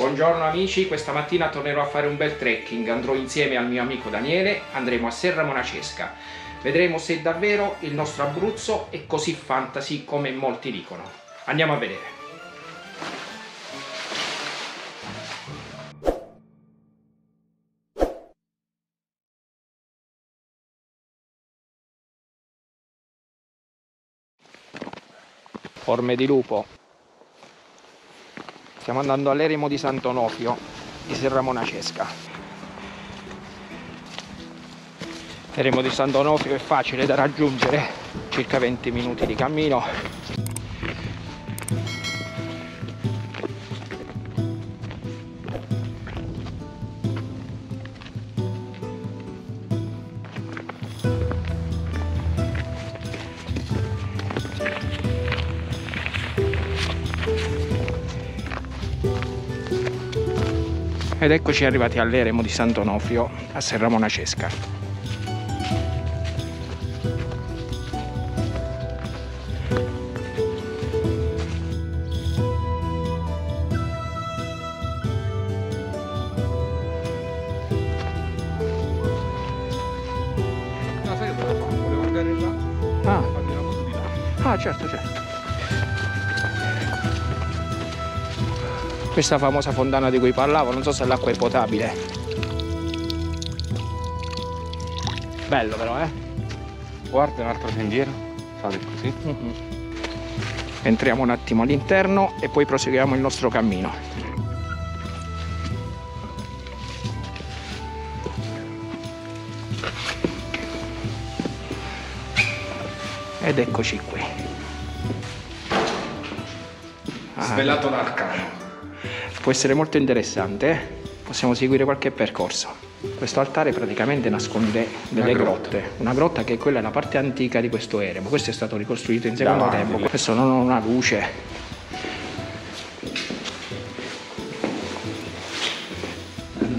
Buongiorno amici, questa mattina tornerò a fare un bel trekking, andrò insieme al mio amico Daniele, andremo a Serra Monacesca. Vedremo se davvero il nostro Abruzzo è così fantasy come molti dicono. Andiamo a vedere. Forme di lupo. Stiamo andando all'eremo di Sant'Onofrio di Serra Monacesca. L'eremo di Sant'Onofrio è facile da raggiungere, circa 20 minuti di cammino. Ed eccoci arrivati all'eremo di Sant'Onofrio a Serra Monacesca. Ah, là. ah certo, certo. Questa famosa fontana di cui parlavo, non so se l'acqua è potabile. Bello però, eh? Guarda un altro sentiero. Fate così. Mhm. Entriamo un attimo all'interno e poi proseguiamo il nostro cammino. Ed eccoci qui. Ah, Svelato l'arcano. Può essere molto interessante, eh? possiamo seguire qualche percorso. Questo altare praticamente nasconde delle Una grotta. grotte, una grotta che è quella la parte antica di questo eremo. Questo è stato ricostruito in secondo Davanti, tempo, questo non ha una luce.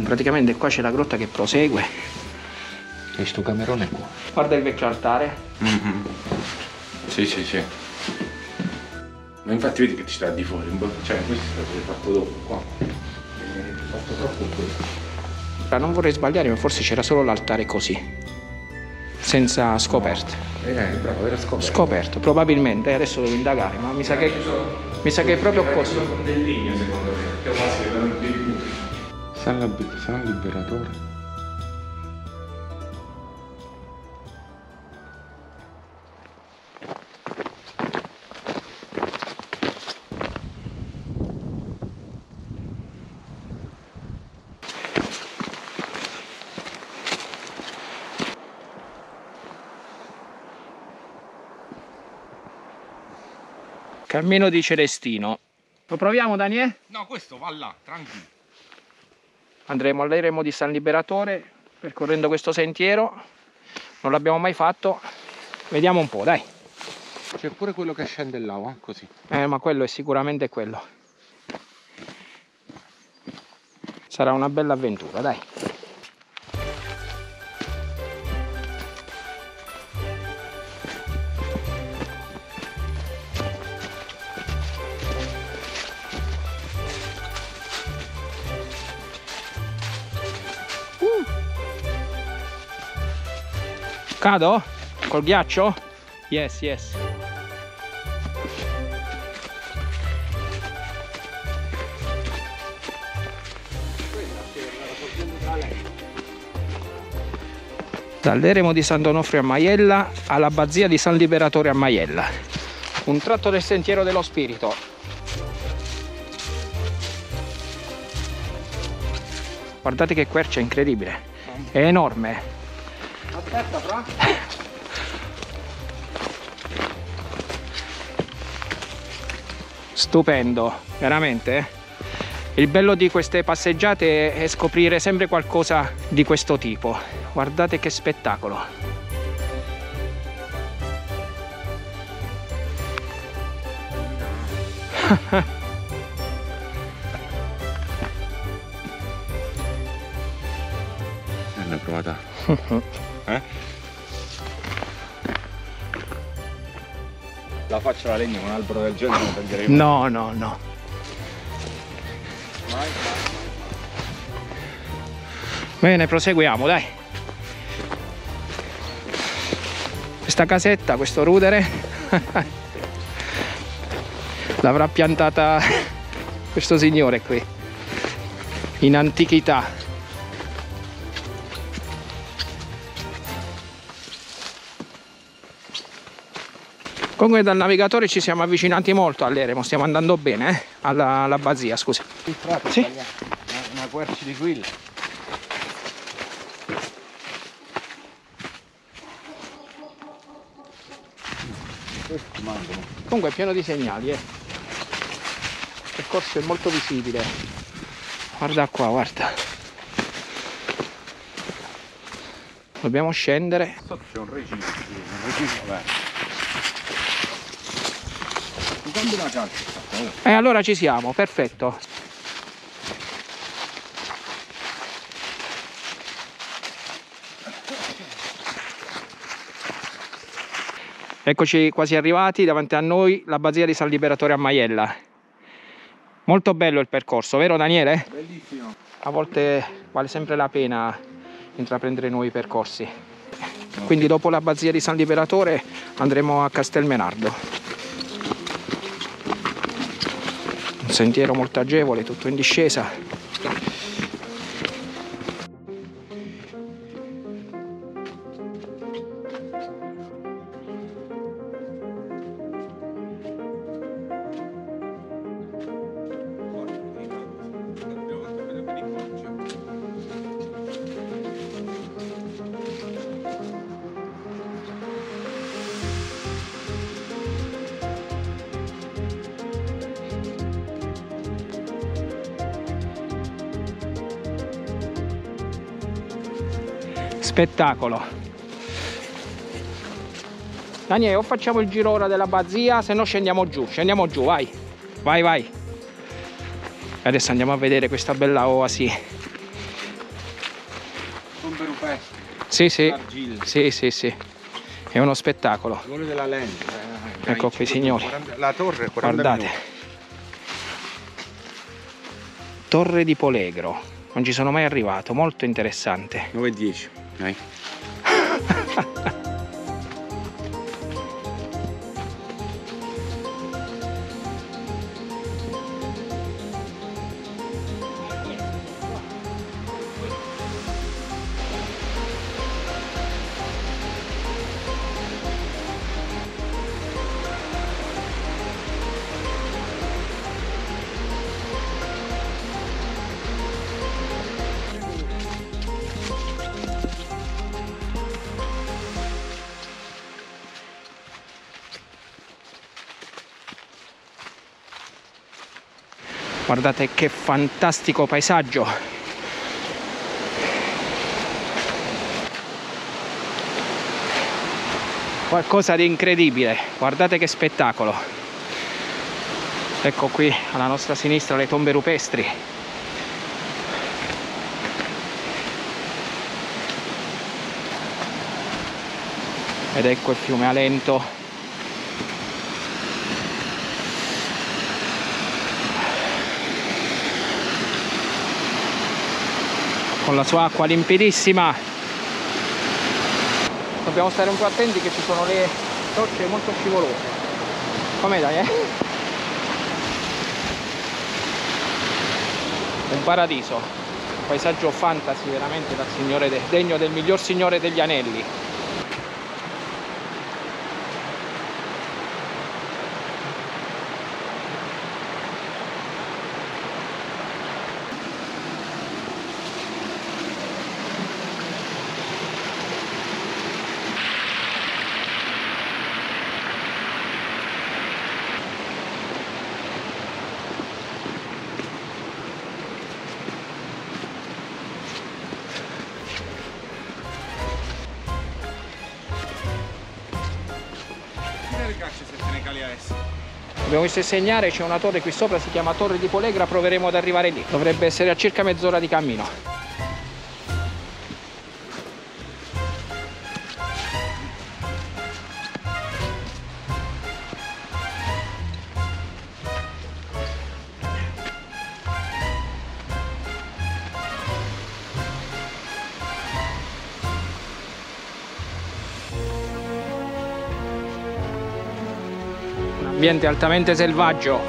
Praticamente qua c'è la grotta che prosegue. E sto camerone qua. Guarda il vecchio altare. Sì, sì, sì. Ma infatti vedi che ci sta di fuori, un po'. Cioè, questo è stato fatto dopo qua. È fatto troppo. Ora, Non vorrei sbagliare, ma forse c'era solo l'altare così, senza scoperte. Eh, bravo, era scoperto. Scoperto, probabilmente, adesso devo indagare, ma mi sa che, mi sa che è proprio così. Del legno secondo me. Che quasi erano dei buchi. San Liberatore. Cammino di Celestino. Lo proviamo, Daniele? No, questo va là, tranquillo. Andremo all'eremo di San Liberatore percorrendo questo sentiero. Non l'abbiamo mai fatto. Vediamo un po', dai. C'è pure quello che scende là, va? Così. Eh, ma quello è sicuramente quello. Sarà una bella avventura, dai. Cado? Col ghiaccio? Yes, yes. dall'eremo di Sant'Onofrio a Maiella all'abbazia di San Liberatore a Maiella. Un tratto del sentiero dello spirito. Guardate che quercia incredibile. È enorme. Aspetta, fra. Stupendo, veramente. eh. Il bello di queste passeggiate è scoprire sempre qualcosa di questo tipo. Guardate che spettacolo. L'hanno provata. Eh? La faccia la legna con un albero del genere non taglierei. No, no, no. Bene, proseguiamo, dai. Questa casetta, questo rudere, l'avrà piantata questo signore qui, in antichità. Comunque dal navigatore ci siamo avvicinati molto all'eremo, stiamo andando bene, eh? alla, alla Bazia, scusa. Sì. una, quercia di mancano. Comunque è pieno di segnali, eh. Il percorso è molto visibile. Guarda qua, guarda. Dobbiamo scendere. Sotto c'è un regime, sì, un regime aperto. E allora ci siamo, perfetto. Eccoci quasi arrivati davanti a noi la Basia di San Liberatore a Maiella. Molto bello il percorso, vero Daniele? Bellissimo. A volte vale sempre la pena intraprendere nuovi percorsi. Quindi dopo la Basia di San Liberatore andremo a Castelmenardo. Un sentiero molto agevole, tutto in discesa. Spettacolo. Daniele, o facciamo il giro ora della Bazia, se no scendiamo giù. Scendiamo giù, vai. Vai, vai. Adesso andiamo a vedere questa bella oasi. Sono per rupestre, Sì, sì. Sì, sì, sì. È uno spettacolo. Lente. eh, Ecco qui, 5, signori. 40 la torre, 40 Guardate. minuti. Torre di Polegro. Non ci sono mai arrivato, molto interessante. 9 e 10. Dai. Guardate che fantastico paesaggio. Qualcosa di incredibile. Guardate che spettacolo. Ecco qui alla nostra sinistra le tombe rupestri. Ed ecco il fiume Alento con la sua acqua limpidissima. Dobbiamo stare un po' attenti che ci sono le rocce molto scivolose. Com'è dai, eh? Un paradiso, un paesaggio fantasy veramente dal signore de- degno del miglior signore degli anelli. Abbiamo visto il segnare, c'è una torre qui sopra, si chiama Torre di Polegra, proveremo ad arrivare lì. Dovrebbe essere a circa mezz'ora di cammino. Ambiente altamente selvaggio.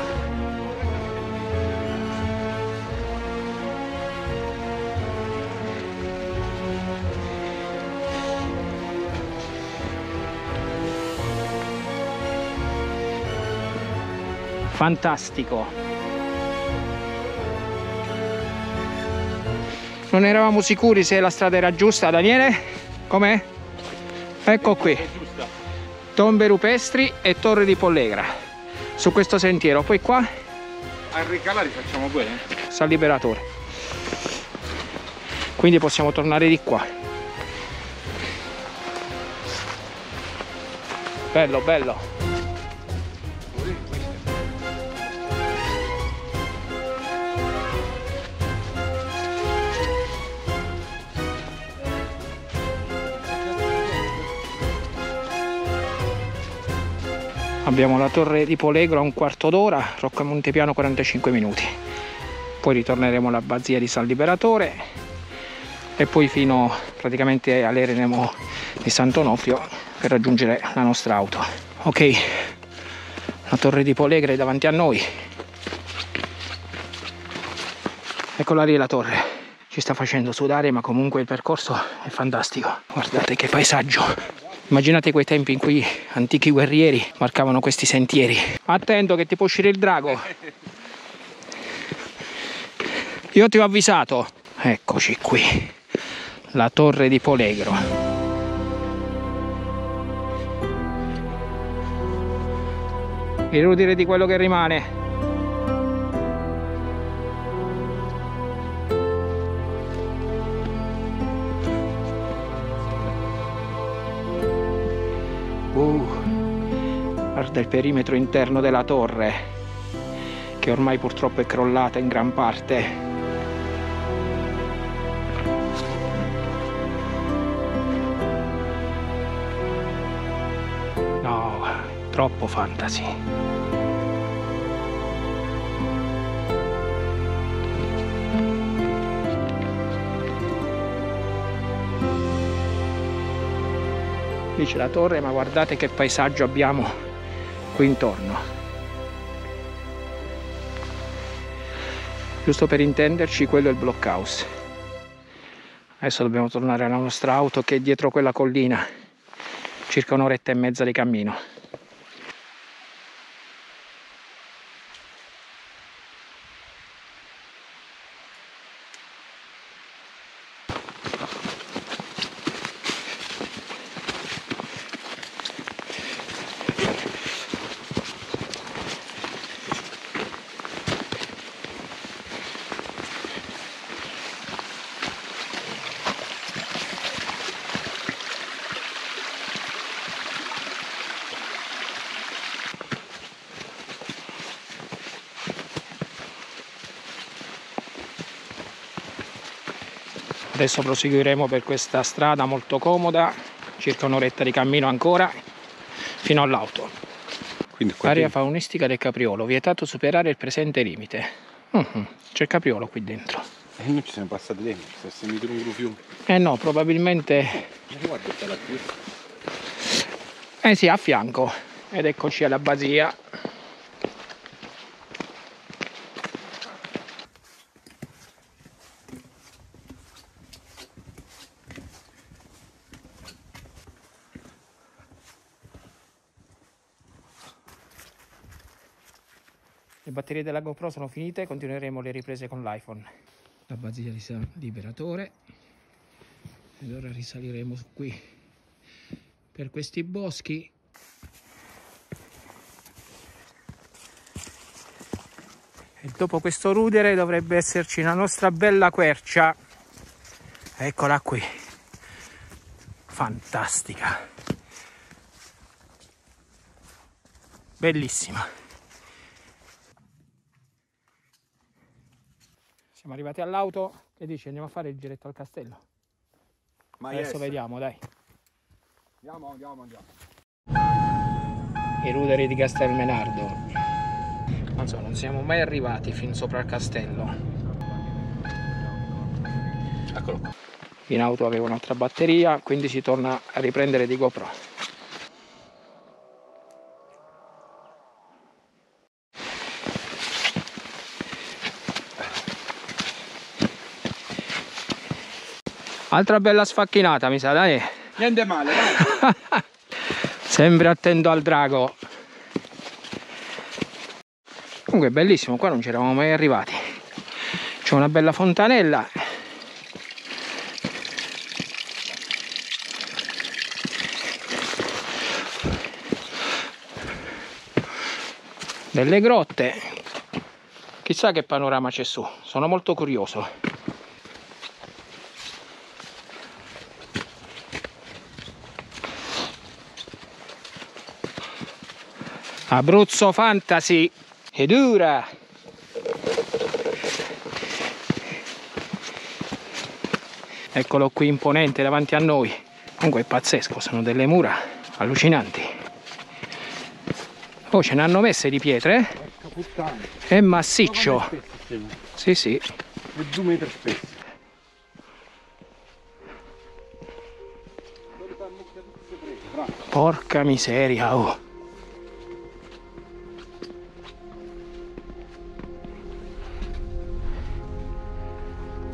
Fantastico. Non eravamo sicuri se la strada era giusta, Daniele? Com'è? Ecco qui. Tombe rupestri e torre di Pollegra. Su questo sentiero. Poi qua A ricalare facciamo bene. San Liberatore. Quindi possiamo tornare di qua. Bello, bello. Abbiamo la torre di Polegro a un quarto d'ora, Rocca Montepiano 45 minuti. Poi ritorneremo alla Bazzia di San Liberatore e poi fino praticamente all'Erenemo di Sant'Onofrio per raggiungere la nostra auto. Ok, la torre di Polegre è davanti a noi. Eccola lì la torre. Ci sta facendo sudare ma comunque il percorso è fantastico. Guardate che paesaggio. Immaginate quei tempi in cui antichi guerrieri marcavano questi sentieri. Attento che ti può uscire il drago. Io ti ho avvisato. Eccoci qui. La torre di Polegro. Il rudere di quello che rimane. Uh, guarda il perimetro interno della torre, che ormai purtroppo è crollata in gran parte. No, troppo fantasy. Lì c'è la torre, ma guardate che paesaggio abbiamo qui intorno. Giusto per intenderci, quello è il blockhouse. Adesso dobbiamo tornare alla nostra auto che è dietro quella collina, circa un'oretta e mezza di cammino. Adesso proseguiremo per questa strada molto comoda, circa un'oretta di cammino ancora, fino all'auto. Area faunistica del Capriolo, vietato superare il presente limite. Mhm, C'è il Capriolo qui dentro. E noi ci siamo passati dentro, se siamo in un fiume. Eh no, probabilmente... Qui. Eh sì, a fianco. Ed eccoci alla Basia. Le batterie della GoPro sono finite, continueremo le riprese con l'iPhone. La Basia di San Liberatore. Ed ora risaliremo qui per questi boschi. E dopo questo rudere dovrebbe esserci la nostra bella quercia. Eccola qui. Fantastica. Bellissima. Siamo arrivati all'auto. Che dici? Andiamo a fare il giretto al castello. Ma Adesso yes. vediamo, dai. Andiamo, andiamo, andiamo. i ruderi di Castelmenardo. Non so, non siamo mai arrivati fin sopra il castello. Eccolo qua. In auto avevo un'altra batteria, quindi si torna a riprendere di GoPro. Altra bella sfacchinata, mi sa, dai. Niente male, dai. Sempre attento al drago. Comunque è bellissimo, qua non ci eravamo mai arrivati. C'è una bella fontanella. Delle grotte. Chissà che panorama c'è su, sono molto curioso. Abruzzo Fantasy è dura eccolo qui imponente davanti a noi. Comunque è pazzesco sono delle mura allucinanti. Oh ce ne hanno messe di pietre eh? è massiccio. Sì sì. È due metri spesso. porca miseria oh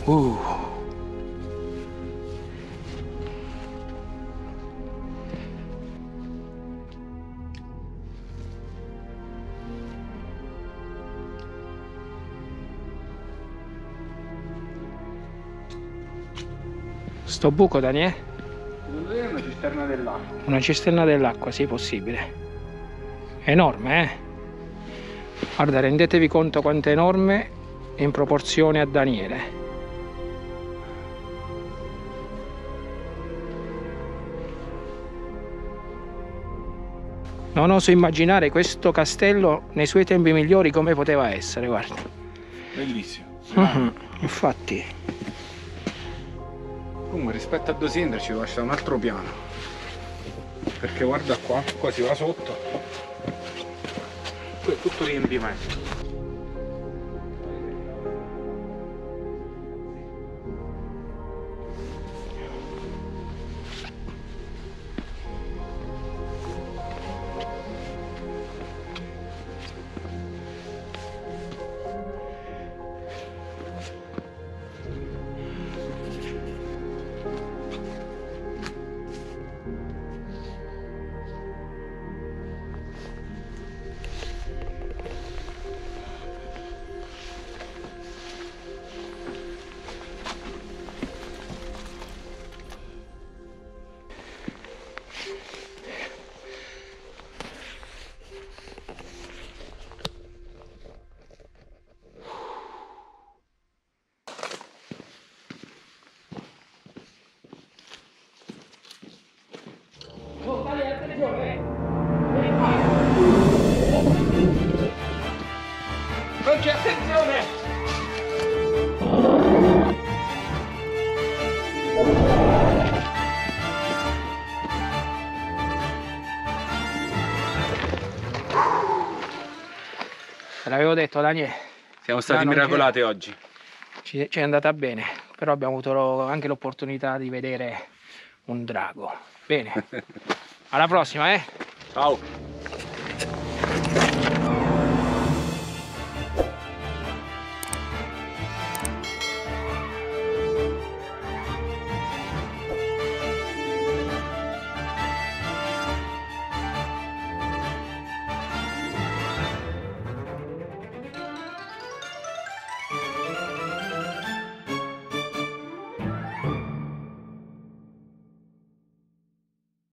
Uh. Sto buco, Daniele? Secondo te è una cisterna dell'acqua? Una cisterna dell'acqua, sì, possibile. Enorme, eh? Guarda, rendetevi conto quanto è enorme in proporzione a Daniele. Non oso immaginare questo castello nei suoi tempi migliori come poteva essere, guarda. Bellissimo. Mhm, Infatti, Comunque rispetto a Dosindra ci lascia un altro piano. Perché guarda qua, qua si va sotto. Qui è tutto riempimento. Detto Daniele, Siamo stati miracolati oggi. ci, ci è andata bene, però abbiamo avuto lo- anche l'opportunità di vedere un drago. Bene, alla prossima eh! Ciao.